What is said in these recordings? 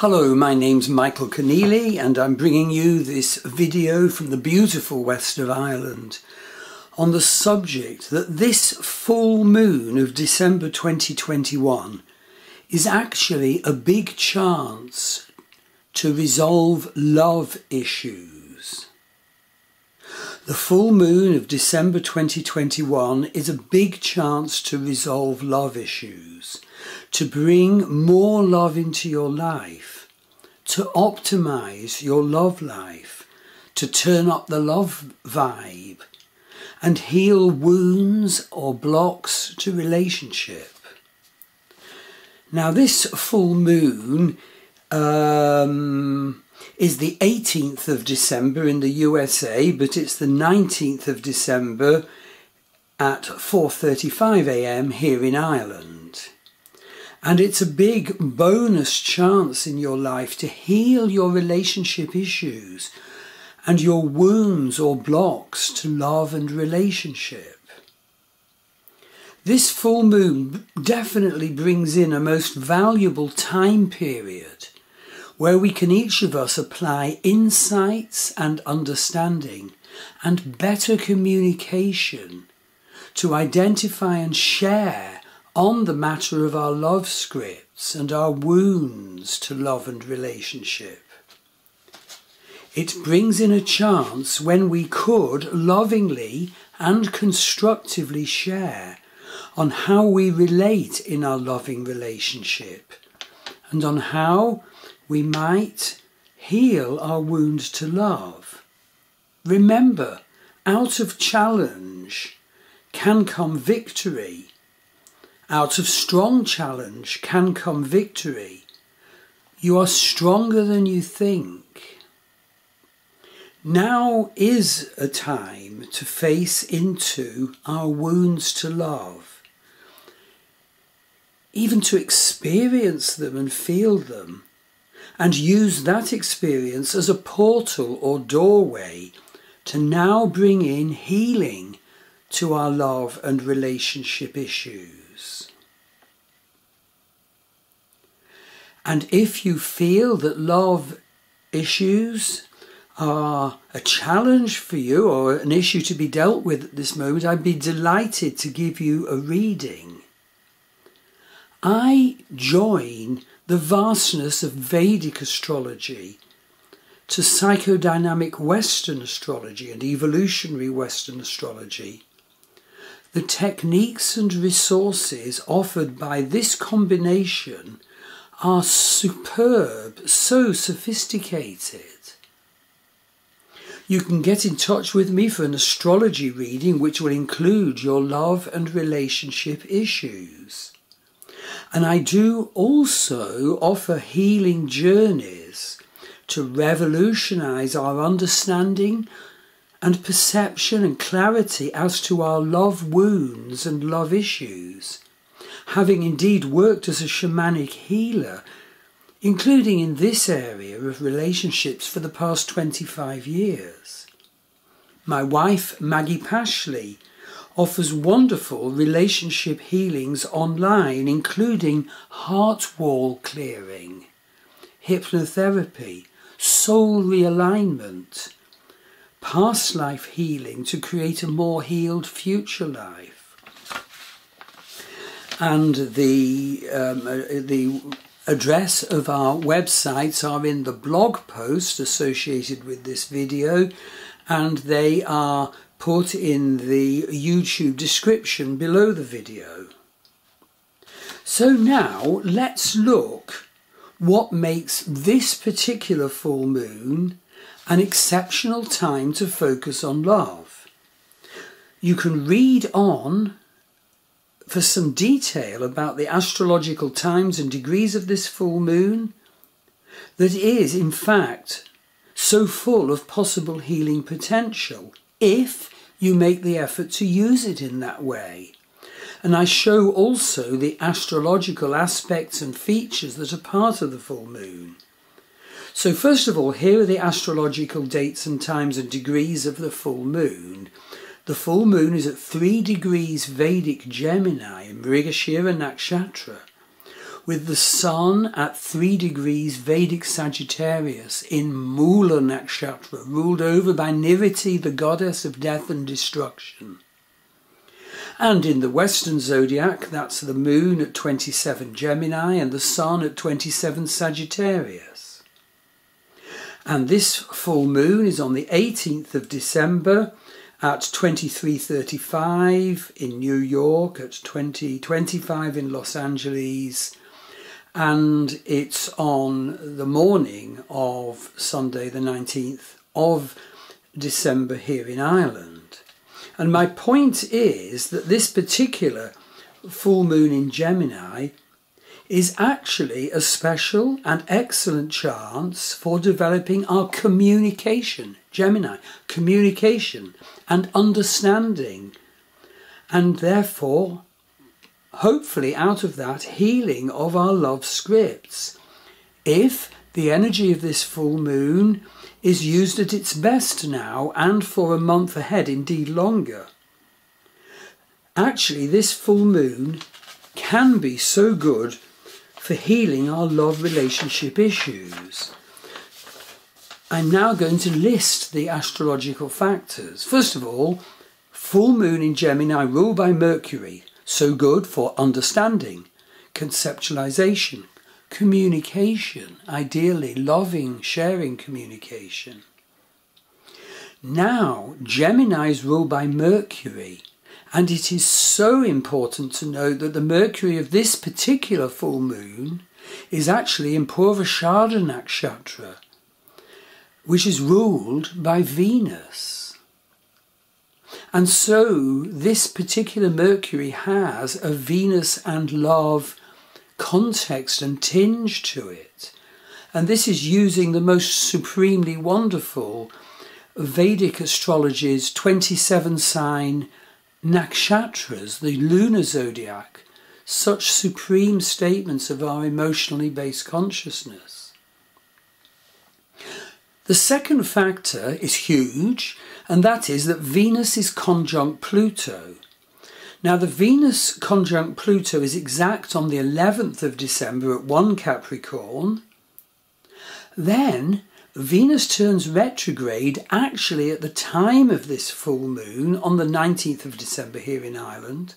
Hello, my name's Michael Conneely and I'm bringing you this video from the beautiful west of Ireland on the subject that this full moon of December 2021 is actually a big chance to resolve love issues. The full moon of December 2021 is a big chance to resolve love issues, to bring more love into your life, to optimize your love life, to turn up the love vibe, and heal wounds or blocks to relationship. Now, this full moon um, is the 18th of December in the USA, but it's the 19th of December at 4:35 a.m. here in Ireland. And it's a big bonus chance in your life to heal your relationship issues and your wounds or blocks to love and relationship. This full moon definitely brings in a most valuable time period where we can each of us apply insights and understanding and better communication to identify and share on the matter of our love scripts and our wounds to love and relationship. It brings in a chance when we could lovingly and constructively share on how we relate in our loving relationship and on how we might heal our wounds to love. Remember, out of challenge can come victory. Out of strong challenge can come victory. You are stronger than you think. Now is a time to face into our wounds to love, even to experience them and feel them and use that experience as a portal or doorway to now bring in healing to our love and relationship issues. And if you feel that love issues are a challenge for you or an issue to be dealt with at this moment, I'd be delighted to give you a reading. I join the vastness of Vedic astrology to psychodynamic Western astrology and evolutionary Western astrology, the techniques and resources offered by this combination are superb, so sophisticated. You can get in touch with me for an astrology reading which will include your love and relationship issues. And I do also offer healing journeys to revolutionize our understanding and perception and clarity as to our love wounds and love issues, having indeed worked as a shamanic healer, including in this area of relationships for the past 25 years. My wife, Maggie Pashley, offers wonderful relationship healings online, including heart wall clearing, hypnotherapy, soul realignment, past life healing to create a more healed future life. And the, um, uh, the address of our websites are in the blog post associated with this video, and they are put in the YouTube description below the video. So now let's look what makes this particular full moon an exceptional time to focus on love. You can read on for some detail about the astrological times and degrees of this full moon that is, in fact, so full of possible healing potential if you make the effort to use it in that way. And I show also the astrological aspects and features that are part of the full moon. So, first of all, here are the astrological dates and times and degrees of the full moon. The full moon is at 3 degrees Vedic Gemini in Mrigashira Nakshatra, with the Sun at 3 degrees Vedic Sagittarius in Mula Nakshatra, ruled over by Niriti, the goddess of death and destruction. And in the Western zodiac, that's the Moon at 27 Gemini and the Sun at 27 Sagittarius. And this full moon is on the 18th of December at 23.35 in New York, at 20.25 in Los Angeles, and it's on the morning of Sunday, the 19th of December here in Ireland. And my point is that this particular full moon in Gemini is actually a special and excellent chance for developing our communication, Gemini, communication and understanding, and therefore hopefully out of that healing of our love scripts. If the energy of this full moon is used at its best now and for a month ahead, indeed longer. Actually, this full moon can be so good for healing our love relationship issues. I'm now going to list the astrological factors. First of all, full moon in Gemini ruled by Mercury, so good for understanding, conceptualization, communication, ideally loving, sharing communication. Now, Gemini is ruled by Mercury, and it is so important to note that the Mercury of this particular full moon is actually in Purvashada Nakshatra, which is ruled by Venus. And so this particular Mercury has a Venus and love context and tinge to it. And this is using the most supremely wonderful Vedic astrology's 27 sign nakshatras, the lunar zodiac, such supreme statements of our emotionally based consciousness. The second factor is huge and that is that Venus is conjunct Pluto. Now, the Venus conjunct Pluto is exact on the 11th of December at 1 Capricorn. Then Venus turns retrograde actually at the time of this full moon on the 19th of December here in Ireland.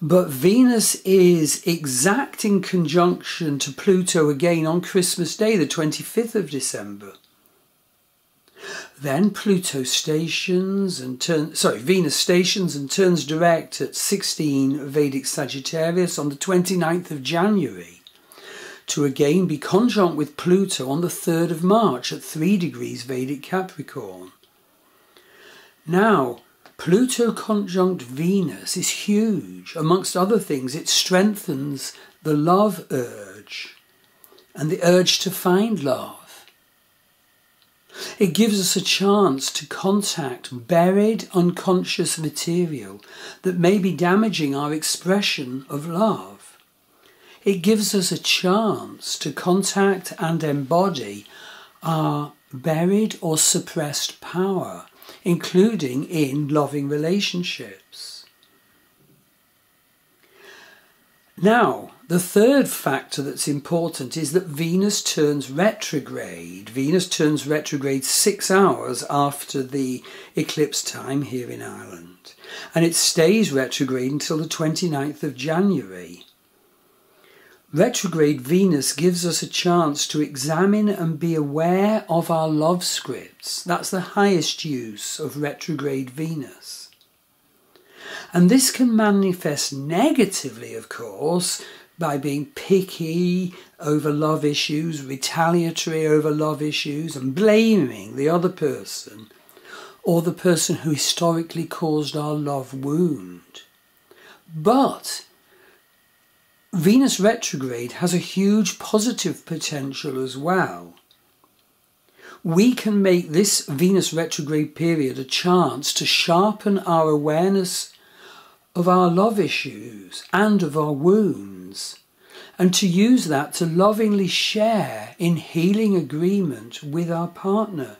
But Venus is exact in conjunction to Pluto again on Christmas Day, the 25th of December. Then Pluto stations and turns, sorry, Venus stations and turns direct at 16 Vedic Sagittarius on the 29th of January to again be conjunct with Pluto on the 3rd of March at 3 degrees Vedic Capricorn. Now, Pluto conjunct Venus is huge. Amongst other things, it strengthens the love urge and the urge to find love. It gives us a chance to contact buried unconscious material that may be damaging our expression of love. It gives us a chance to contact and embody our buried or suppressed power, including in loving relationships. Now, the third factor that's important is that Venus turns retrograde. Venus turns retrograde six hours after the eclipse time here in Ireland, and it stays retrograde until the 29th of January. Retrograde Venus gives us a chance to examine and be aware of our love scripts. That's the highest use of retrograde Venus. And this can manifest negatively, of course, by being picky over love issues, retaliatory over love issues, and blaming the other person or the person who historically caused our love wound. But Venus retrograde has a huge positive potential as well. We can make this Venus retrograde period a chance to sharpen our awareness of our love issues and of our wounds, and to use that to lovingly share in healing agreement with our partner,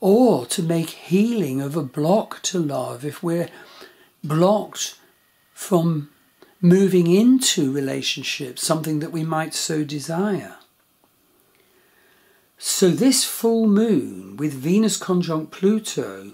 or to make healing of a block to love if we're blocked from moving into relationships, something that we might so desire. So, this full moon with Venus conjunct Pluto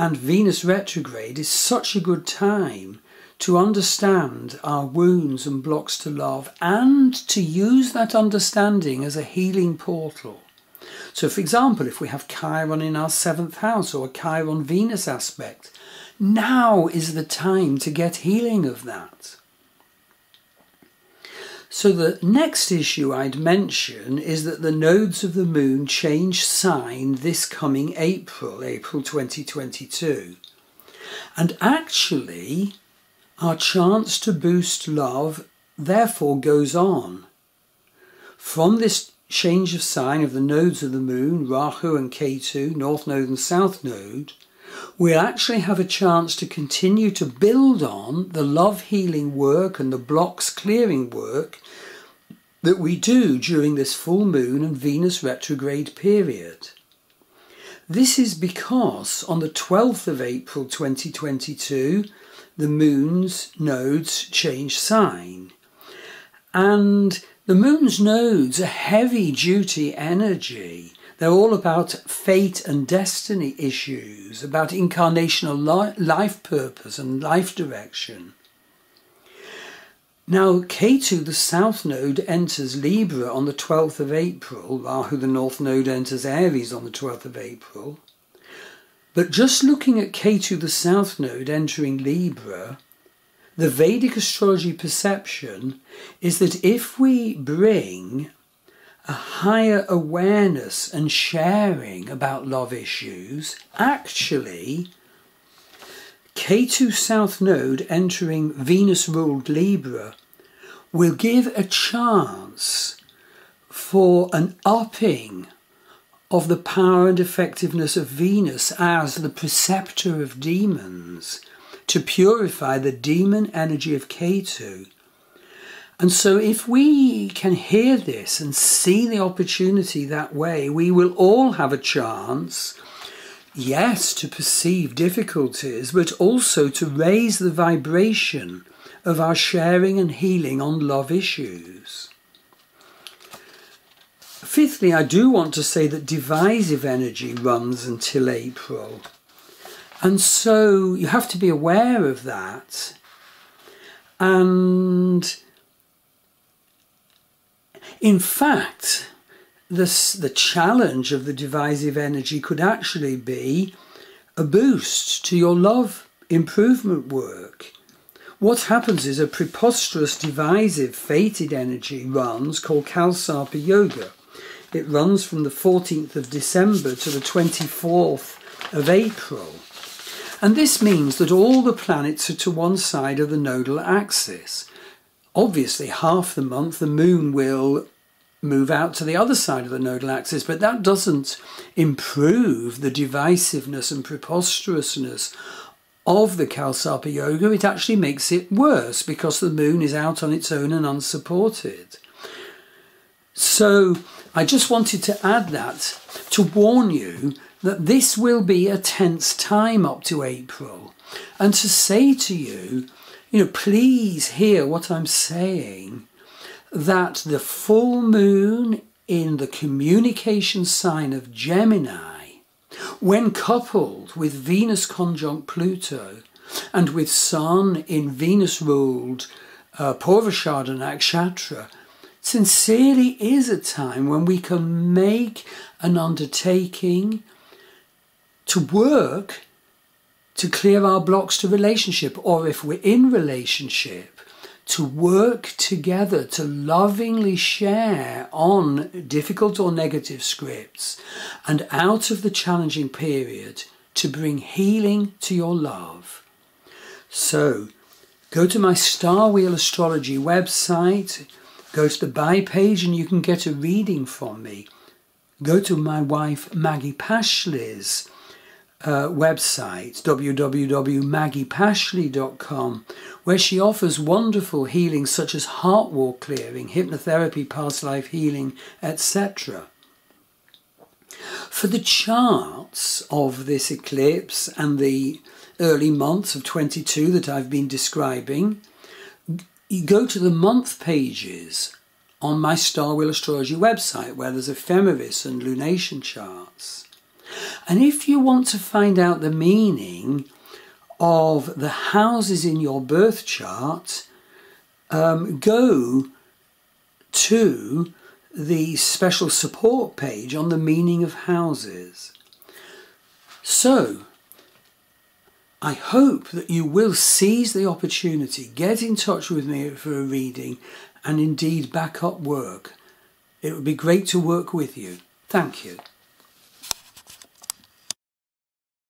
and Venus retrograde is such a good time to understand our wounds and blocks to love and to use that understanding as a healing portal. So, for example, if we have Chiron in our seventh house or a Chiron Venus aspect, now is the time to get healing of that. So, the next issue I'd mention is that the nodes of the moon change sign this coming April, April 2022. And actually, our chance to boost love therefore goes on. From this change of sign of the nodes of the moon, Rahu and Ketu, north node and south node, we'll actually have a chance to continue to build on the love healing work and the blocks clearing work that we do during this full moon and Venus retrograde period. This is because on the 12th of April 2022, the moon's nodes change sign. And the moon's nodes are heavy duty energy. They're all about fate and destiny issues, about incarnational life purpose and life direction. Now, Ketu, the south node, enters Libra on the 12th of April, Rahu, the north node, enters Aries on the 12th of April. But just looking at Ketu, the south node, entering Libra, the Vedic astrology perception is that if we bring a higher awareness and sharing about love issues, actually, Ketu South Node entering Venus ruled Libra will give a chance for an upping of the power and effectiveness of Venus as the preceptor of demons to purify the demon energy of Ketu. And so, if we can hear this and see the opportunity that way, we will all have a chance, yes, to perceive difficulties, but also to raise the vibration of our sharing and healing on love issues. Fifthly, I do want to say that divisive energy runs until April. And so you have to be aware of that. And in fact, this, the challenge of the divisive energy could actually be a boost to your love improvement work. What happens is a preposterous, divisive, fated energy runs called Kalsarpa Yoga. It runs from the 14th of December to the 24th of April. And this means that all the planets are to one side of the nodal axis. Obviously, half the month the moon will move out to the other side of the nodal axis, but that doesn't improve the divisiveness and preposterousness of the Kalsarpa Yoga. It actually makes it worse because the moon is out on its own and unsupported. So I just wanted to add that to warn you that this will be a tense time up to April. And to say to you, you know, please hear what I'm saying. That the full moon in the communication sign of Gemini, when coupled with Venus conjunct Pluto and with Sun in Venus ruled uh, Purvashada Nakshatra, sincerely is a time when we can make an undertaking to work to clear our blocks to relationship, or if we're in relationship, to work together to lovingly share on difficult or negative scripts and out of the challenging period to bring healing to your love. So, go to my Star Wheel Astrology website, go to the buy page, and you can get a reading from me. Go to my wife Maggie Pashley's uh, website, www.maggiepashley.com, where she offers wonderful healing such as heart wall clearing, hypnotherapy, past life healing, etc. For the charts of this eclipse and the early months of 22 that I've been describing, you go to the month pages on my Star Wheel Astrology website where there's ephemeris and lunation charts. And if you want to find out the meaning of the houses in your birth chart, um, go to the special support page on the meaning of houses. So, I hope that you will seize the opportunity, get in touch with me for a reading, and indeed back up work. It would be great to work with you. Thank you.